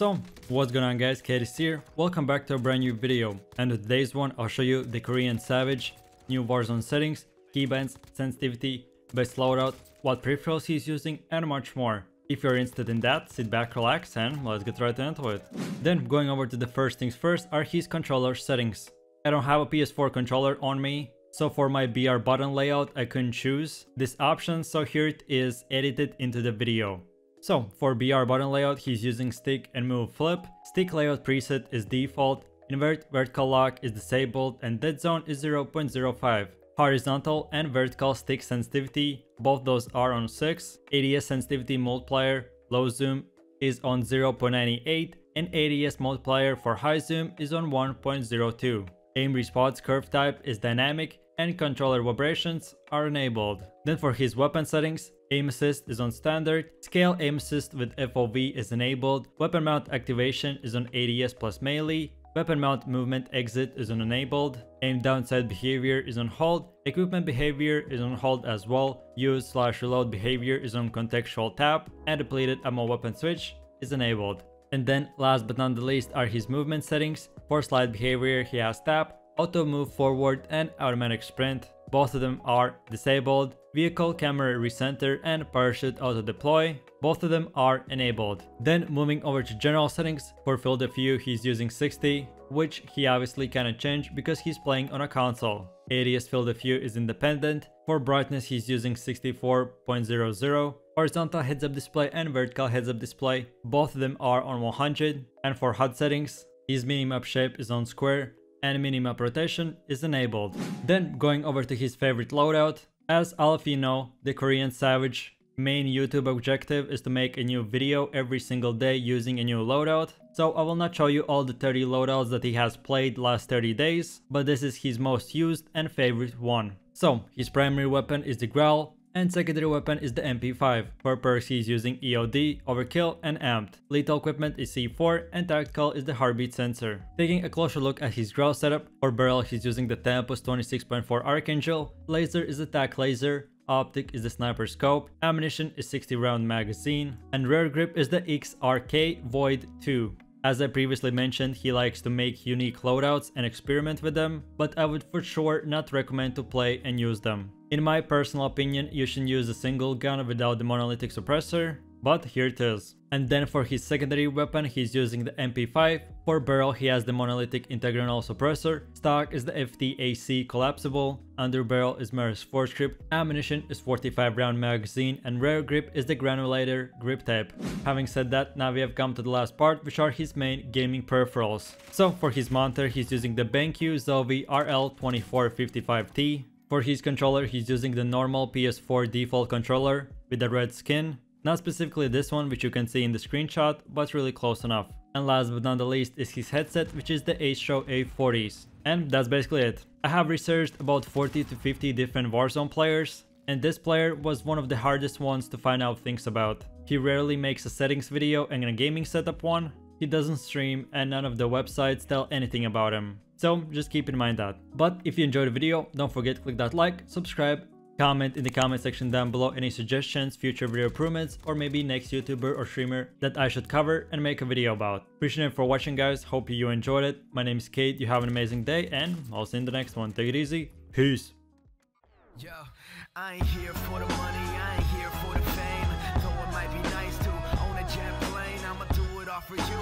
So, what's going on guys, Kadis here, welcome back to a brand new video, and today's one I'll show you the Korean Savage, new Warzone settings, keybinds, sensitivity, best loadout, what peripherals he's using, and much more. If you're interested in that, sit back, relax, and let's get right into it. Then, going over to the first things first are his controller settings. I don't have a PS4 controller on me, so for my BR button layout I couldn't choose this option, so here it is edited into the video. So for BR button layout, he's using stick and move flip. Stick layout preset is default, invert vertical lock is disabled and dead zone is 0.05. Horizontal and vertical stick sensitivity, both those are on 6. ADS sensitivity multiplier, low zoom is on 0.98 and ADS multiplier for high zoom is on 1.02. Aim response curve type is dynamic and controller vibrations are enabled. Then for his weapon settings, aim assist is on standard, scale aim assist with FOV is enabled, weapon mount activation is on ADS plus melee, weapon mount movement exit is on enabled, aim down sight behavior is on hold, equipment behavior is on hold as well, use slash reload behavior is on contextual tap, and depleted ammo weapon switch is enabled. And then last but not the least are his movement settings. For slide behavior he has tap, auto move forward and automatic sprint. Both of them are disabled. Vehicle camera recenter and parachute auto deploy. Both of them are enabled. Then moving over to general settings, for field of view he's using 60, which he obviously cannot change because he's playing on a console. ADS field of view is independent. For brightness he's using 64.00. Horizontal heads up display and vertical heads up display, both of them are on 100. And for HUD settings, his minimap shape is on square and minimap rotation is enabled. Then going over to his favorite loadout, as all of you know, the Korean Savage main YouTube objective is to make a new video every single day using a new loadout. So I will not show you all the 30 loadouts that he has played last 30 days, but this is his most used and favorite one. So his primary weapon is the Growl, and secondary weapon is the MP5. For perks he is using EOD, Overkill and Amped. Lethal equipment is C4 and tactical is the heartbeat sensor. Taking a closer look at his Grau setup, for barrel he's using the Tempus 26.4 Archangel, laser is the TAC laser, optic is the sniper scope, ammunition is 60 round magazine, and rear grip is the XRK Void 2. As I previously mentioned, he likes to make unique loadouts and experiment with them, but I would for sure not recommend to play and use them. In my personal opinion, you should use a single gun without the monolithic suppressor, but here it is. And then for his secondary weapon, he's using the MP5. For barrel, he has the monolithic integral suppressor. Stock is the FTAC collapsible. Under barrel is Merc's foregrip. Ammunition is 45 round magazine and rare grip is the granulated grip tape. Having said that, now we have come to the last part, which are his main gaming peripherals. So for his monitor, he's using the BenQ Zowie RL2455T. For his controller, he's using the normal PS4 default controller with the red skin. Not specifically this one, which you can see in the screenshot, but really close enough. And last but not the least is his headset, which is the Astro A40s. And that's basically it. I have researched about 40 to 50 different Warzone players, and this player was one of the hardest ones to find out things about. He rarely makes a settings video and a gaming setup one, he doesn't stream and none of the websites tell anything about him. So just keep in mind that. But if you enjoyed the video, don't forget to click that like, subscribe, comment in the comment section down below any suggestions, future video improvements, or maybe next YouTuber or streamer that I should cover and make a video about. Appreciate it for watching guys, hope you enjoyed it. My name is Kaid, you have an amazing day, and I'll see you in the next one. Take it easy, peace. Yo, I ain't here for the money, I ain't here for the fame. Though it might be nice to own a jet plane, I'ma do it all for you.